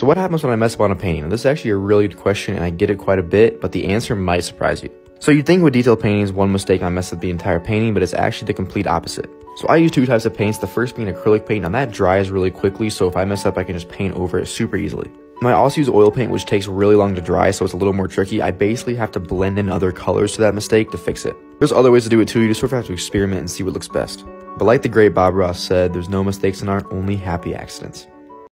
So what happens when I mess up on a painting? This is actually a really good question and I get it quite a bit, but the answer might surprise you. So you'd think with detailed paintings, one mistake I mess up the entire painting, but it's actually the complete opposite. So I use two types of paints, the first being acrylic paint, and that dries really quickly, so if I mess up, I can just paint over it super easily. And I also use oil paint, which takes really long to dry, so it's a little more tricky. I basically have to blend in other colors to that mistake to fix it. There's other ways to do it too, you just sort of have to experiment and see what looks best. But like the great Bob Ross said, there's no mistakes in art, only happy accidents.